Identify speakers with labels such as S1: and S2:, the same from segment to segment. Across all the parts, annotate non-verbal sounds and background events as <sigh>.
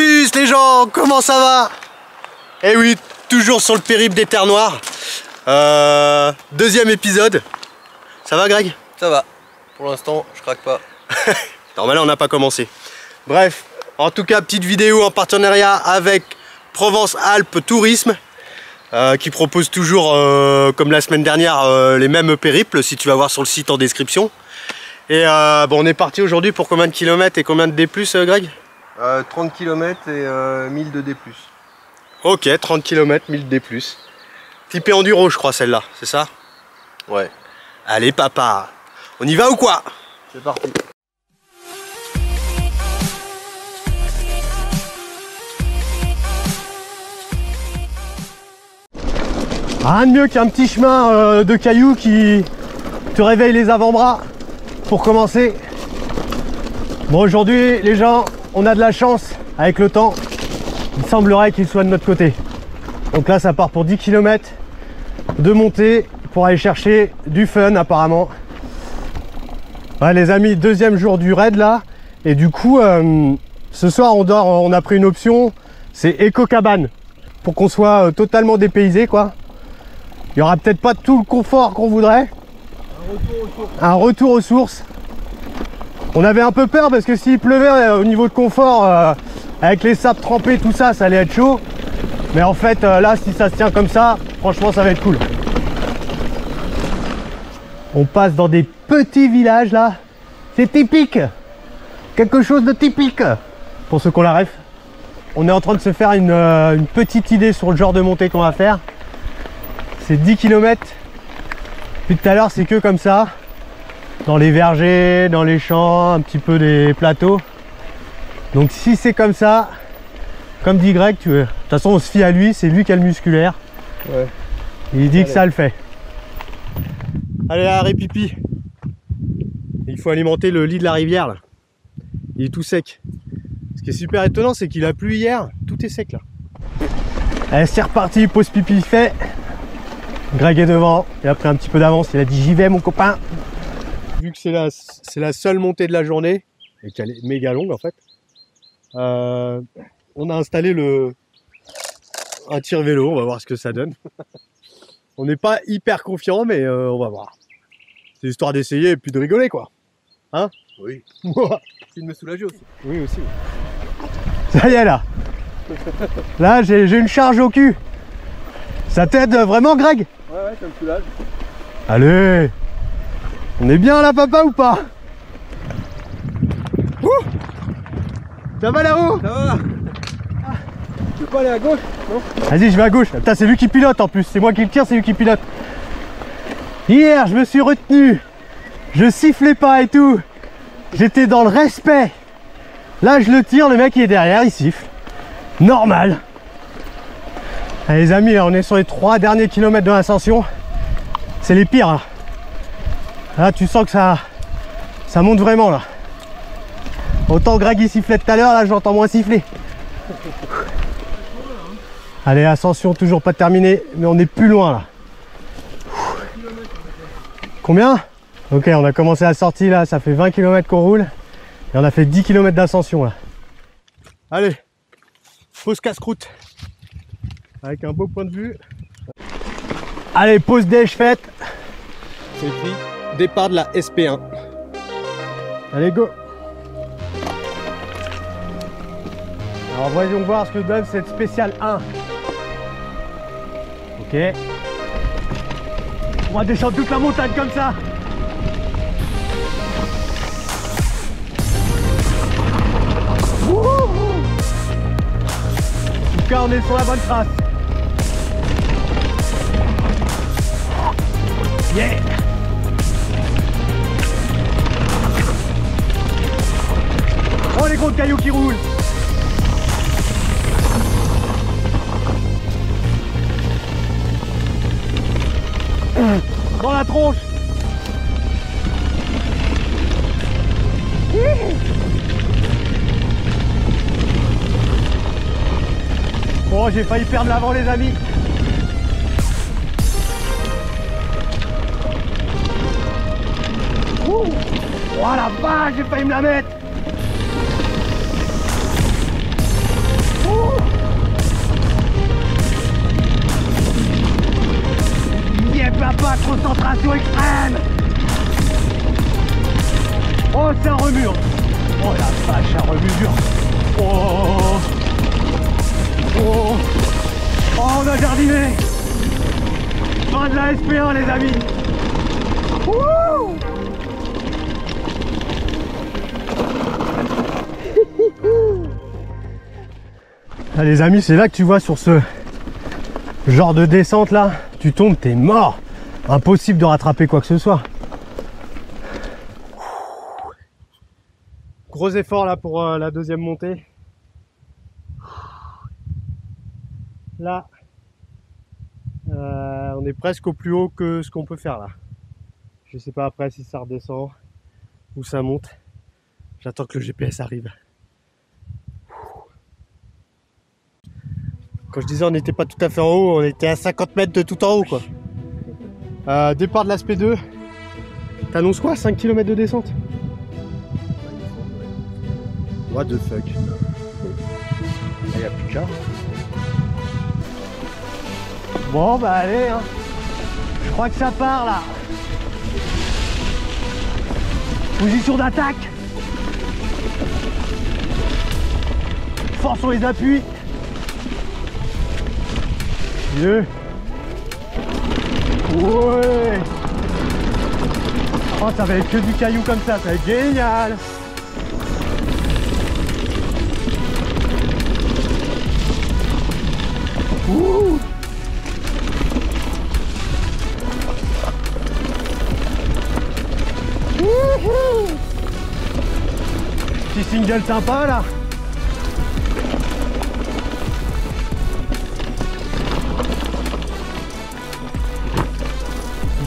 S1: Les gens, comment ça va? Eh oui, toujours sur le périple des terres noires. Euh, deuxième épisode. Ça va Greg?
S2: Ça va. Pour l'instant, je craque pas. <laughs>
S1: Normalement, on n'a pas commencé. Bref, en tout cas, petite vidéo en partenariat avec Provence-Alpes Tourisme. euh, qui propose toujours, euh, comme la semaine dernière, euh, les mêmes périples, si tu vas voir sur le site en description. Et bon, on est parti aujourd'hui pour combien de kilomètres et combien de D+, euh, Greg
S2: 30 km et 1000 de D+.
S1: Ok, 30 km, 1000 D+. Typé enduro, je crois, celle-là, c'est ça?
S2: Ouais.
S1: Allez, papa, on y va ou quoi?
S2: C'est parti.
S1: Rien de mieux qu'un petit chemin euh, de cailloux qui te réveille les avant-bras pour commencer. Bon, aujourd'hui, les gens, on a de la chance avec le temps. Il semblerait qu'il soit de notre côté. Donc là, ça part pour 10 km de montée pour aller chercher du fun, apparemment. Ouais, les amis, deuxième jour du raid là. Et du coup, euh, ce soir, on dort, on a pris une option, c'est éco-cabane. Pour qu'on soit euh, totalement dépaysé, quoi. Il n'y aura peut-être pas tout le confort qu'on voudrait. Un retour aux sources. On avait un peu peur parce que s'il pleuvait euh, au niveau de confort, euh, avec les sables trempés, tout ça, ça allait être chaud. Mais en fait, euh, là, si ça se tient comme ça, franchement, ça va être cool. On passe dans des petits villages là. C'est typique. Quelque chose de typique. Pour ceux qui ont la ref. On est en train de se faire une, une petite idée sur le genre de montée qu'on va faire. C'est 10 km. Puis tout à l'heure, c'est que comme ça. Dans les vergers, dans les champs, un petit peu des plateaux. Donc si c'est comme ça, comme dit Greg, tu veux. De toute façon, on se fie à lui, c'est lui qui a le musculaire.
S2: Ouais.
S1: Il dit que ça le fait. Allez, arrête pipi. Il faut alimenter le lit de la rivière là. Il est tout sec. Ce qui est super étonnant, c'est qu'il a plu hier. Tout est sec là. Allez, c'est reparti, pause pipi fait. Greg est devant. Il a pris un petit peu d'avance. Il a dit j'y vais mon copain. Vu que c'est la, c'est la seule montée de la journée et qu'elle est méga longue en fait, euh, on a installé le un tir vélo. On va voir ce que ça donne. <laughs> On n'est pas hyper confiant, mais euh, on va voir. C'est histoire d'essayer et puis de rigoler, quoi.
S2: Oui. <laughs>
S1: oui
S2: Tu de me soulager aussi.
S1: aussi. Ça y est, là. Là, j'ai j'ai une charge au cul. Ça t'aide vraiment, Greg?
S2: Ouais, ouais, ça me soulage.
S1: Allez On est bien là, papa, ou pas? Ouh Ça va là-haut
S2: Ça va Tu veux pas aller à gauche? Non
S1: Vas-y, je vais à gauche. Putain, c'est lui qui pilote en plus. C'est moi qui le tire, c'est lui qui pilote. Hier, je me suis retenu. Je sifflais pas et tout. J'étais dans le respect. Là, je le tire, le mec il est derrière, il siffle. Normal. Allez, les amis, là, on est sur les trois derniers kilomètres de l'ascension. C'est les pires. Là. Là, tu sens que ça, ça monte vraiment là. Autant Greg il sifflait tout à l'heure, là, j'entends moins siffler. Allez, ascension toujours pas terminée, mais on est plus loin là. Combien? Ok, on a commencé la sortie là, ça fait 20 km qu'on roule. Et on a fait 10 km d'ascension là. Allez, pause casse-croûte. Avec un beau point de vue. Allez, pause déj faite. C'est départ de la SP1. Allez, go Alors voyons voir ce que donne cette spéciale 1. Ok. On va descendre toute la montagne comme ça. En tout cas, on est sur la bonne trace. Yeah gros cailloux qui roulent. Dans la tronche. Oh j'ai failli perdre l'avant les amis. Oh la vache j'ai failli me la mettre pression extrême Oh, ça remue Oh la vache, ça remue dur oh. oh. Oh on a jardiné. Fin de la SP1, les amis. Wouh. Ah, les amis, c'est là que tu vois sur ce genre de descente là, tu tombes, t'es mort. Impossible de rattraper quoi que ce soit. Gros effort là pour euh, la deuxième montée. Là, euh, on est presque au plus haut que ce qu'on peut faire là. Je sais pas après si ça redescend ou ça monte. J'attends que le GPS arrive. Quand je disais on n'était pas tout à fait en haut, on était à 50 mètres de tout en haut quoi. Euh, départ de l'aspect 2. T'annonces quoi 5 km de descente? What the fuck Il n'y a plus qu'à. Bon bah allez hein. Je crois que ça part là. Position d'attaque. Force sur les appuis. Mieux. Ouais. Oh ça va être que du caillou comme ça, ça va être génial. Ouh. Petit single sympa là.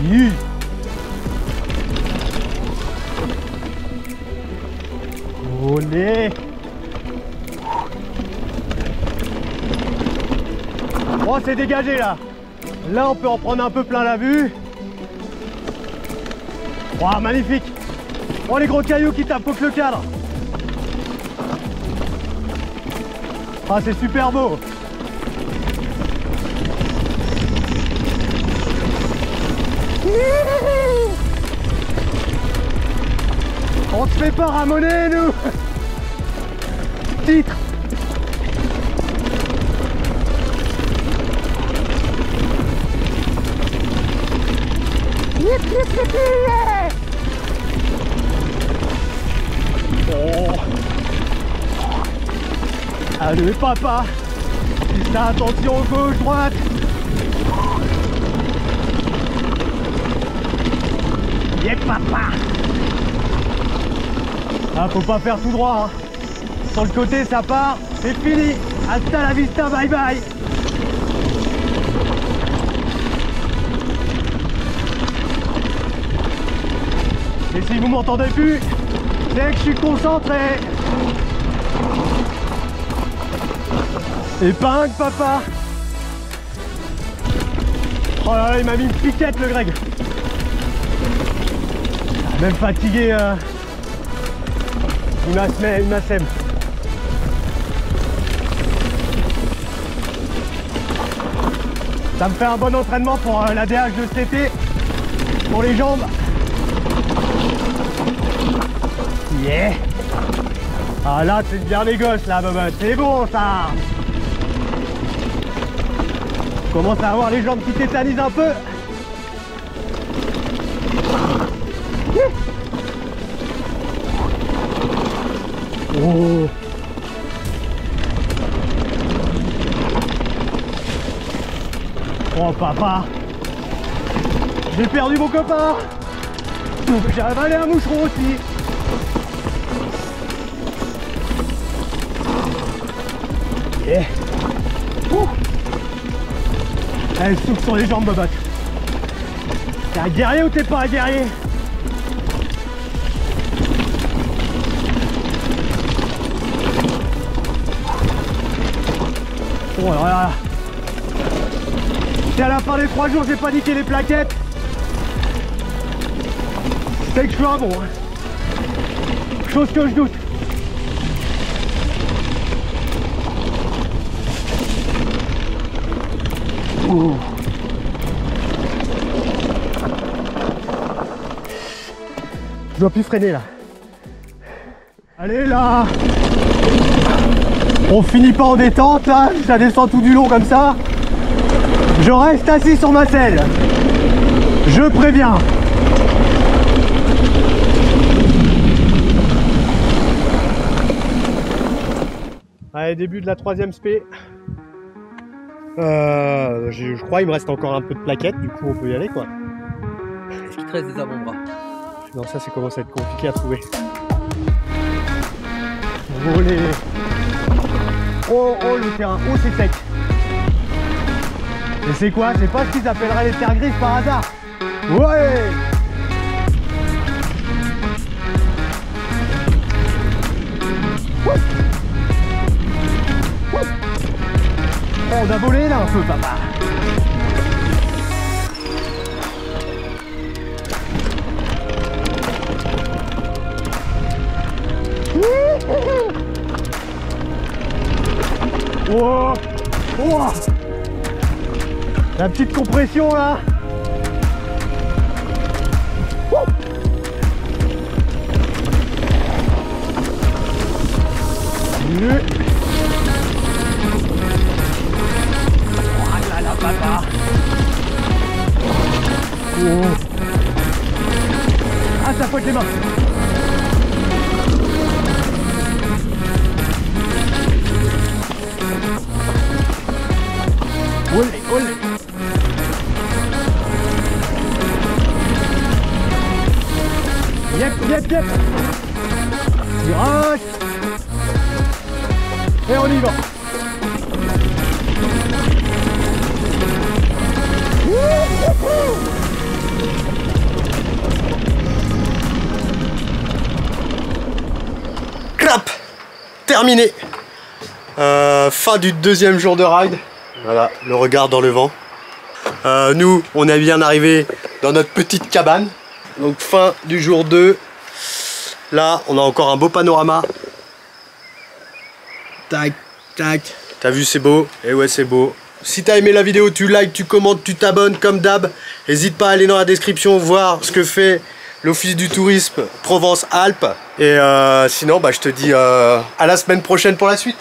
S1: Yi. Olé. Oh c'est dégagé là Là on peut en prendre un peu plein la vue. Oh magnifique Oh les gros cailloux qui tapent le cadre Ah c'est super beau On se fait pas ramoner nous. Titre. Oh. Allez papa. Attention gauche droite Yeah papa Ah faut pas faire tout droit hein. Sur le côté ça part, c'est fini Hasta la vista, bye bye Et si vous m'entendez plus, c'est que je suis concentré. Épingle, papa. Oh là là, il m'a mis une piquette, le Greg. Même fatigué, euh, il m'a il m'a sème. Ça me fait un bon entraînement pour euh, la DH de cet été, pour les jambes. Yeah Ah là c'est bien les gosses là Bobo, c'est bon ça Commence à avoir les jambes qui tétanisent un peu Oh Oh papa J'ai perdu mon copain J'ai avalé un moucheron aussi Yeah. Ouh. Elle souffle sur les jambes, Bobot. T'es un guerrier ou t'es pas un guerrier? Oh là là. Si à la fin des trois jours j'ai pas niqué les plaquettes, c'est que je suis un bon. Hein. Chose que je doute. Ouh. Je dois plus freiner là. Allez là On finit pas en détente là, ça descend tout du long comme ça. Je reste assis sur ma selle. Je préviens. Allez, début de la troisième spé. Euh, je, je crois il me reste encore un peu de plaquettes, du coup on peut y aller quoi.
S3: Est-ce qu'il te reste des avant-bras
S1: Non, ça, c'est commence à être compliqué à trouver. Voler. Oh, oh, le terrain. Oh, c'est sec. Et c'est quoi? C'est pas ce qu'ils appelleraient les terres grises par hasard. Ouais on a volé là un peu, papa. La petite compression là. Oh. Ah, ça pointe les mains Terminé Euh, Fin du deuxième jour de ride. Voilà, le regard dans le vent. Euh, nous, on est bien arrivé dans notre petite cabane. Donc fin du jour 2. Là, on a encore un beau panorama. Tac, tac. T'as vu, c'est beau Et ouais, c'est beau. Si t'as aimé la vidéo, tu likes, tu commentes, tu t'abonnes comme d'hab. N'hésite pas à aller dans la description voir ce que fait l'Office du tourisme Provence-Alpes. Et euh, sinon, bah, je te dis euh, à la semaine prochaine pour la suite.